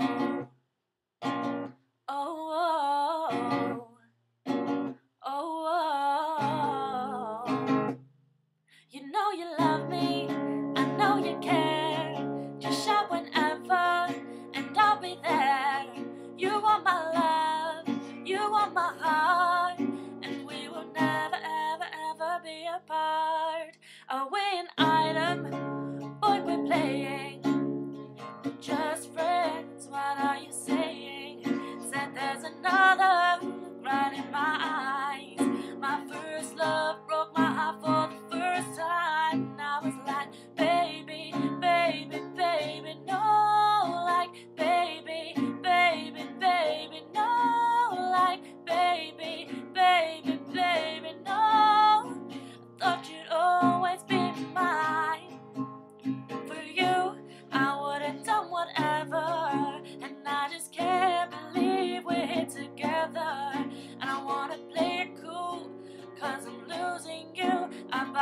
Oh oh, oh, oh, oh. You know you love me, I know you care.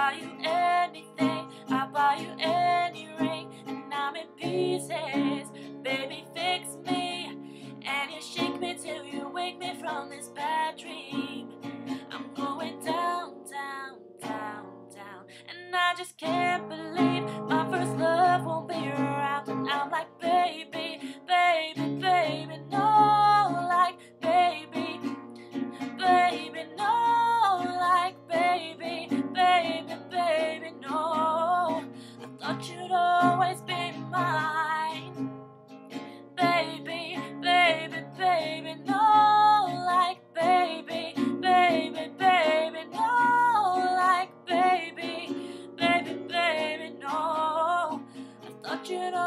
buy you anything, I'll buy you any ring, and I'm in pieces. Baby, fix me, and you shake me till you wake me from this bad dream. I'm going down, down, down, down, and I just can't believe. imagine